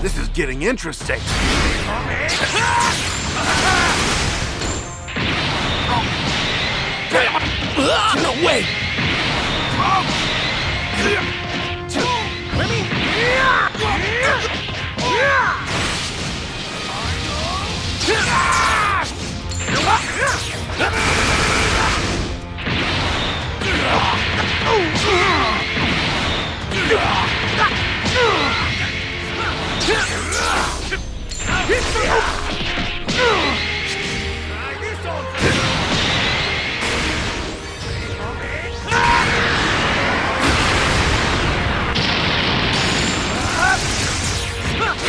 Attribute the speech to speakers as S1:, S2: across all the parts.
S1: This is getting interesting.
S2: No way!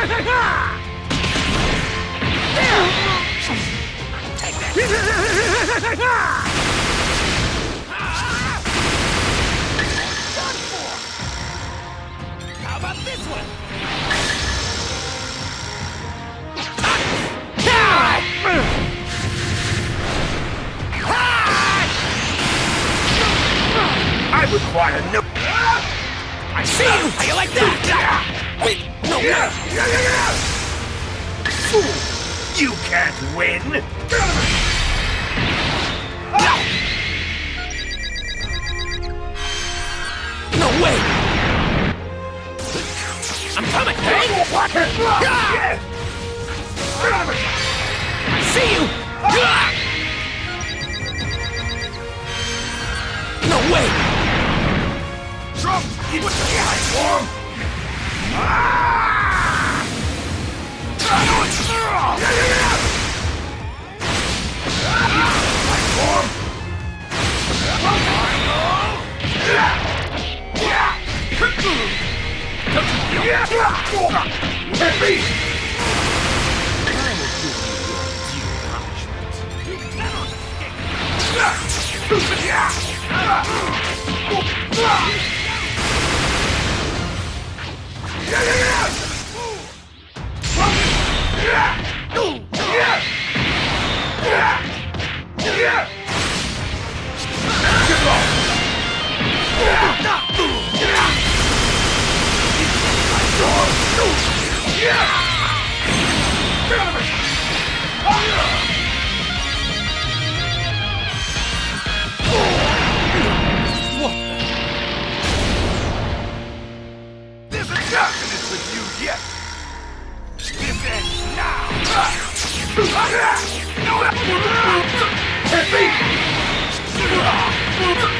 S2: How about this one?
S1: I require no.
S2: I see you! How you like that? Wait, no way!
S1: Fool! You can't win!
S2: No way! I'm coming! Hey! I see you! No way!
S1: Trump! The eye for you yet! This ends now!